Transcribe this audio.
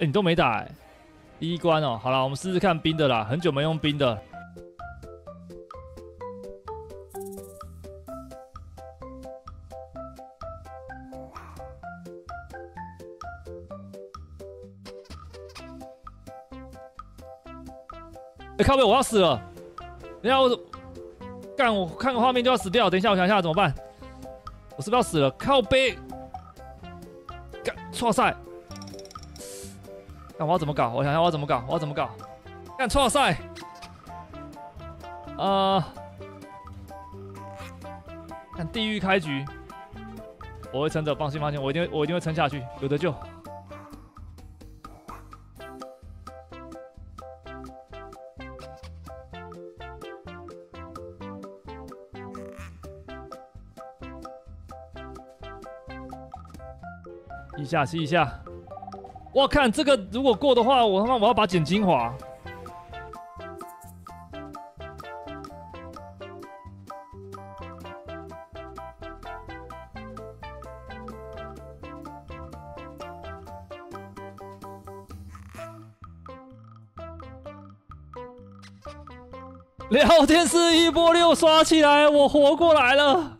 哎，你都没打哎，第一关哦。好了，我们试试看冰的啦，很久没用冰的。哎，靠背，我要死了！等下我干，我看个画面就要死掉。等一下，我想一下怎么办？我是不是要死了？靠背，干错赛！看我要怎么搞？我想想我要怎么搞？我要怎么搞？干错赛！啊！看地狱开局，我会撑着，放心放心，我一定我一定会撑下去，有的救。一下吸一下，我看这个如果过的话，我他妈我要把减精华。聊天室一波六刷起来，我活过来了。